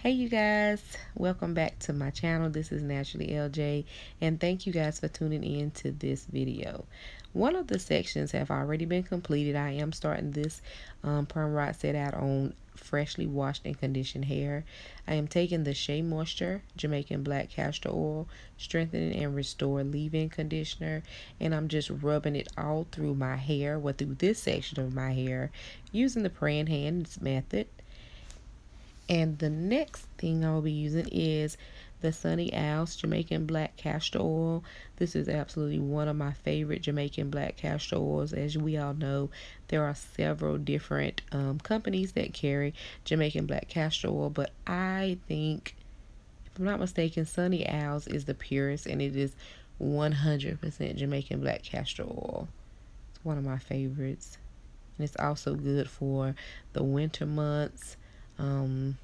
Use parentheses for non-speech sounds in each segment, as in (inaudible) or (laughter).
Hey you guys, welcome back to my channel. This is Naturally LJ and thank you guys for tuning in to this video. One of the sections have already been completed. I am starting this um, perm rod set out on freshly washed and conditioned hair. I am taking the Shea Moisture Jamaican Black Castor Oil Strengthening and Restore Leave-In Conditioner and I'm just rubbing it all through my hair, well through this section of my hair using the praying hands method. And the next thing I'll be using is the Sunny Isles Jamaican Black Castor Oil. This is absolutely one of my favorite Jamaican Black Castor Oils. As we all know, there are several different um, companies that carry Jamaican Black Castor Oil, but I think, if I'm not mistaken, Sunny Isles is the purest and it is 100% Jamaican Black Castor Oil. It's one of my favorites. And it's also good for the winter months um,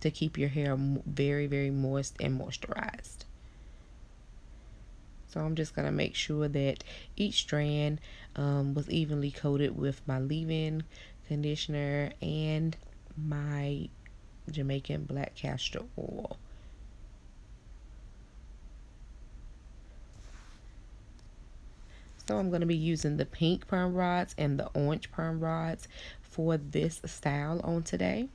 to keep your hair very, very moist and moisturized. So I'm just going to make sure that each strand um, was evenly coated with my leave-in conditioner and my Jamaican black castor oil. So I'm going to be using the pink perm rods and the orange perm rods for this style on today.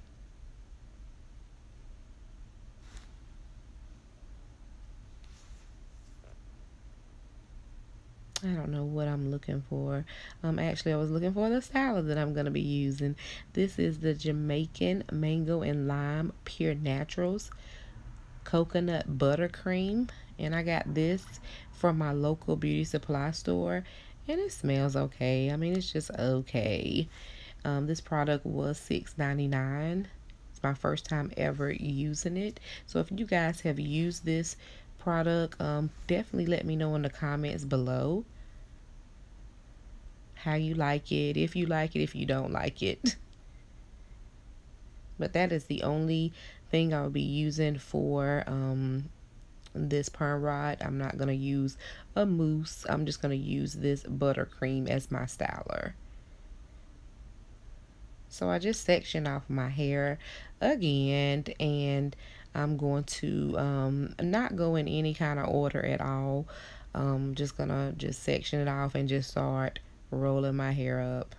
I don't know what I'm looking for. Um, actually, I was looking for the salad that I'm going to be using. This is the Jamaican Mango and Lime Pure Naturals Coconut Buttercream. And I got this from my local beauty supply store. And it smells okay. I mean, it's just okay. Um, this product was $6.99. It's my first time ever using it. So if you guys have used this product, um, definitely let me know in the comments below how you like it, if you like it, if you don't like it. But that is the only thing I'll be using for um, this perm rod. I'm not going to use a mousse. I'm just going to use this buttercream as my styler. So I just section off my hair again and I'm going to um, not go in any kind of order at all. I'm just going to just section it off and just start rolling my hair up.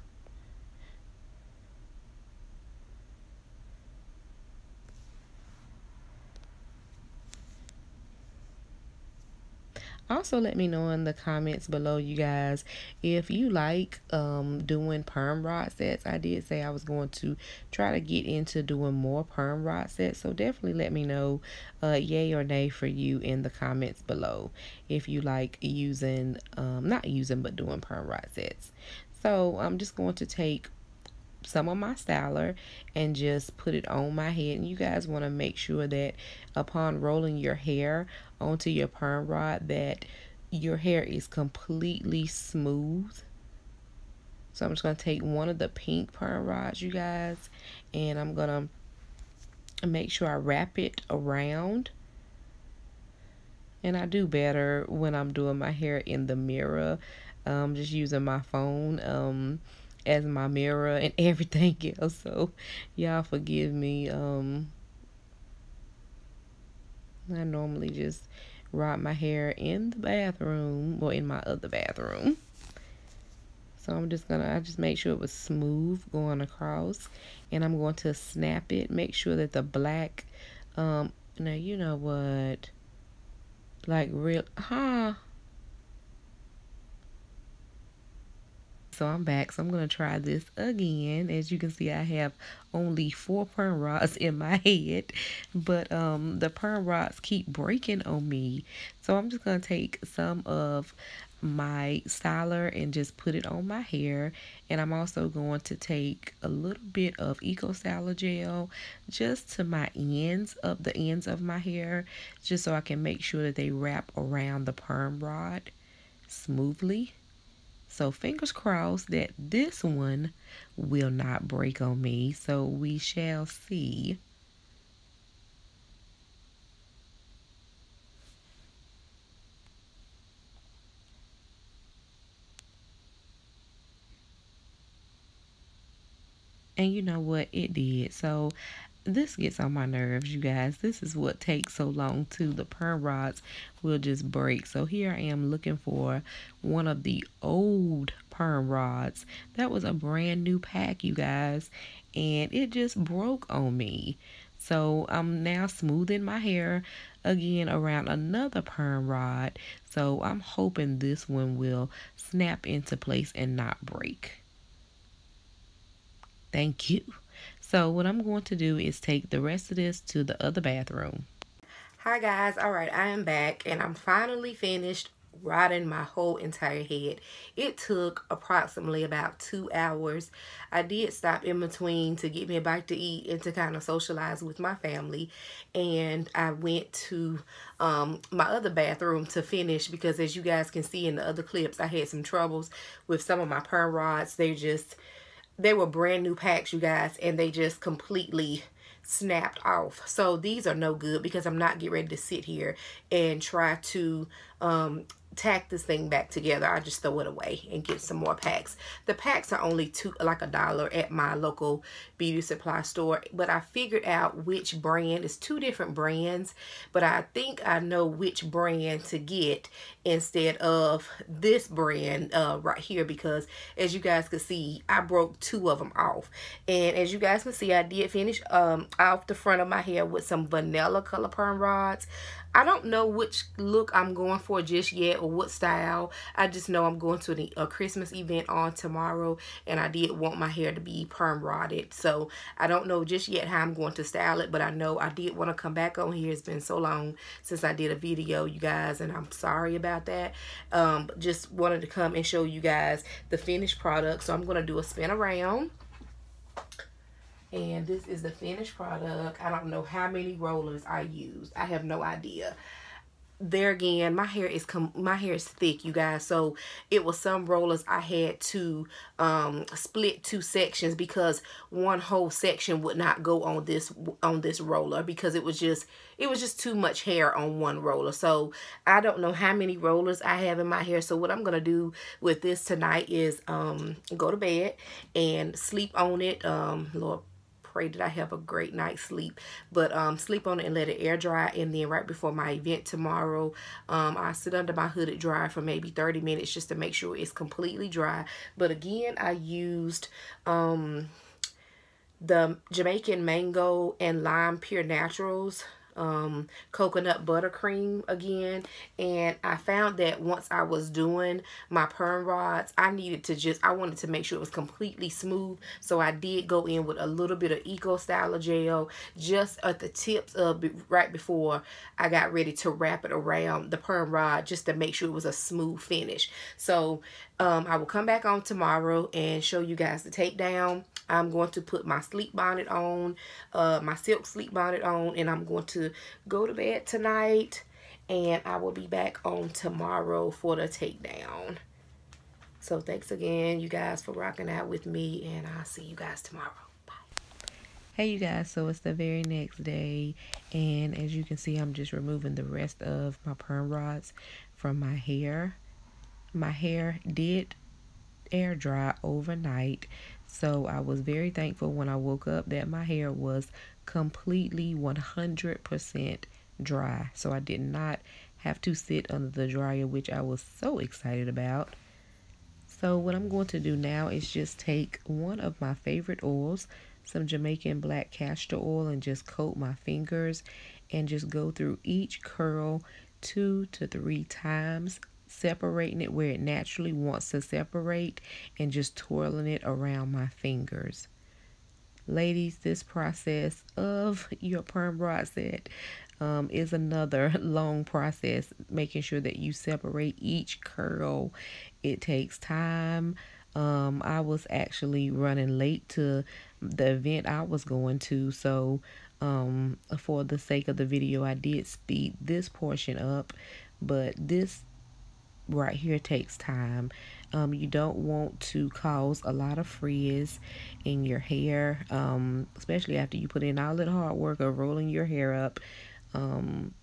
Also let me know in the comments below you guys if you like um doing perm rod sets. I did say i was going to try to get into doing more perm rod sets. So definitely let me know uh yay or nay for you in the comments below if you like using um not using but doing perm rod sets. So i'm just going to take some of my styler and just put it on my head. And you guys want to make sure that upon rolling your hair onto your perm rod that your hair is completely smooth. So I'm just going to take one of the pink perm rods, you guys, and I'm going to make sure I wrap it around. And I do better when I'm doing my hair in the mirror. Um, just using my phone. Um, as my mirror and (laughs) everything else. So y'all forgive me. Um I normally just rod my hair in the bathroom or in my other bathroom. So I'm just gonna I just make sure it was smooth going across and I'm going to snap it. Make sure that the black um now you know what like real huh so I'm back. So I'm going to try this again. As you can see, I have only four perm rods in my (laughs) head. But um, the perm rods keep breaking on me. So I'm just going to take some of my styler and just put it on my hair and I'm also going to take a little bit of eco styler gel just to my ends of the ends of my hair just so I can make sure that they wrap around the perm rod smoothly so fingers crossed that this one will not break on me. So we shall see. And you know what? It did. So this gets on my nerves, you guys. This is what takes so long too. The perm rods will just break. So here I am looking for one of the old perm rods. That was a brand new pack, you guys. And it just broke on me. So I'm now smoothing my hair again around another perm rod. So I'm hoping this one will snap into place and not break. Thank you. So what I'm going to do is take the rest of this to the other bathroom. Hi guys, alright I am back and I'm finally finished rodding my whole entire head. It took approximately about two hours. I did stop in between to get me a bite to eat and to kind of socialize with my family. And I went to um, my other bathroom to finish because as you guys can see in the other clips, I had some troubles with some of my perm rods. They're just they were brand new packs, you guys, and they just completely snapped off. So these are no good because I'm not getting ready to sit here and try to um, tack this thing back together. I just throw it away and get some more packs. The packs are only two like a dollar at my local beauty supply store. But I figured out which brand. It's two different brands. But I think I know which brand to get instead of this brand uh, right here. Because as you guys can see, I broke two of them off. And as you guys can see, I did finish um, off the front of my hair with some vanilla color perm rods. I don't know which look I'm going for just yet or what style. I just know I'm going to a Christmas event on tomorrow and I did want my hair to be perm rodded. So I don't know just yet how I'm going to style it, but I know I did want to come back on here. It's been so long since I did a video, you guys, and I'm sorry about that. Um, just wanted to come and show you guys the finished product. So I'm going to do a spin around and this is the finished product. I don't know how many rollers i used. I have no idea. There again my hair is com my hair is thick you guys. So it was some rollers i had to um split two sections because one whole section would not go on this on this roller because it was just it was just too much hair on one roller. So i don't know how many rollers i have in my hair. So what i'm gonna do with this tonight is um go to bed and sleep on it. Um lord pray that I have a great night's sleep. But um, sleep on it and let it air dry. And then right before my event tomorrow, um, I sit under my hooded dryer for maybe 30 minutes just to make sure it's completely dry. But again, I used... Um, the Jamaican Mango and Lime Pure Naturals um, coconut buttercream again. And I found that once I was doing my perm rods, I needed to just, I wanted to make sure it was completely smooth. So I did go in with a little bit of Eco Styler gel just at the tips of right before I got ready to wrap it around the perm rod just to make sure it was a smooth finish. So um, I will come back on tomorrow and show you guys the takedown. I'm going to put my sleep bonnet on, uh, my silk sleep bonnet on, and I'm going to go to bed tonight. And I will be back on tomorrow for the takedown. So thanks again, you guys, for rocking out with me. And I'll see you guys tomorrow. Bye. Hey, you guys. So it's the very next day. And as you can see, I'm just removing the rest of my perm rods from my hair. My hair did air dry overnight so I was very thankful when I woke up that my hair was completely 100% dry. So I did not have to sit under the dryer, which I was so excited about. So what I'm going to do now is just take one of my favorite oils, some Jamaican black castor oil, and just coat my fingers and just go through each curl two to three times separating it where it naturally wants to separate and just twirling it around my fingers. Ladies, this process of your perm rod set um, is another (laughs) long process, making sure that you separate each curl. It takes time. Um, I was actually running late to the event I was going to, so um, for the sake of the video, I did speed this portion up, but this right here takes time. Um, you don't want to cause a lot of frizz in your hair, um, especially after you put in all that hard work of rolling your hair up. Um,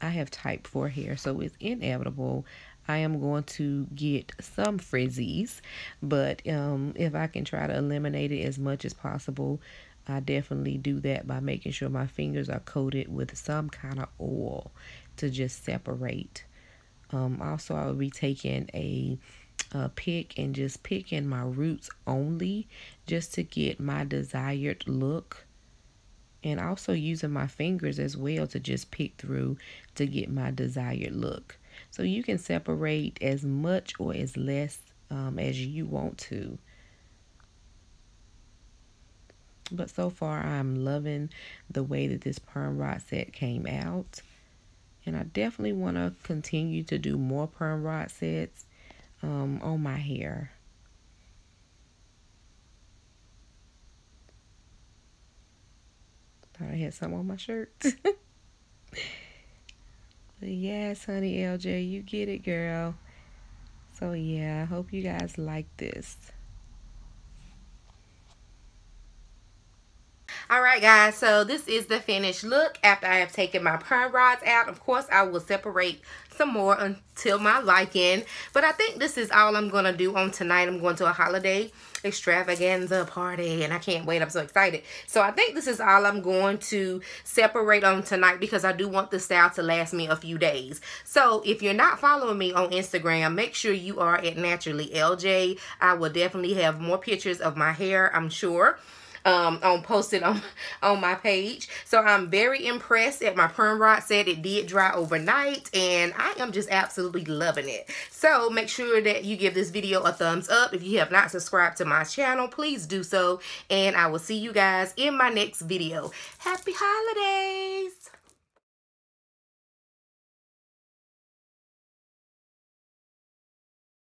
I have type 4 hair, so it's inevitable. I am going to get some frizzies, but um, if I can try to eliminate it as much as possible, I definitely do that by making sure my fingers are coated with some kind of oil to just separate. Um, also, I will be taking a, a pick and just picking my roots only just to get my desired look. And also using my fingers as well to just pick through to get my desired look. So you can separate as much or as less um, as you want to. But so far, I'm loving the way that this perm rod set came out. And I definitely want to continue to do more perm rod sets um, on my hair. Thought I had some on my shirt. (laughs) yes, honey LJ, you get it, girl. So yeah, I hope you guys like this. All right guys so this is the finished look after i have taken my perm rods out. Of course i will separate some more until my liking but i think this is all i'm gonna do on tonight. I'm going to a holiday extravaganza party and i can't wait i'm so excited. So i think this is all i'm going to separate on tonight because i do want the style to last me a few days. So if you're not following me on instagram make sure you are at naturally lj i will definitely have more pictures of my hair i'm sure um, on posted on, (laughs) on my page. So I'm very impressed at my perm rod set. It did dry overnight and I am just absolutely loving it. So make sure that you give this video a thumbs up. If you have not subscribed to my channel, please do so. And I will see you guys in my next video. Happy holidays!